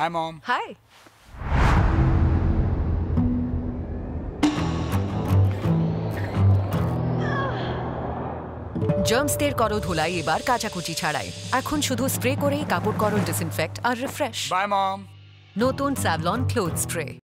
Hi, Mom. High জার্মসদের করো ধুলাই এবার কাচাকুচি ছাড়াই। এখন শুধু স্প্রে করেই কাপড় করো ডিসইনফেক্ট আর রিফ্রেশ বাই মম নতুন স্যাভলন ক্লোথ স্প্রে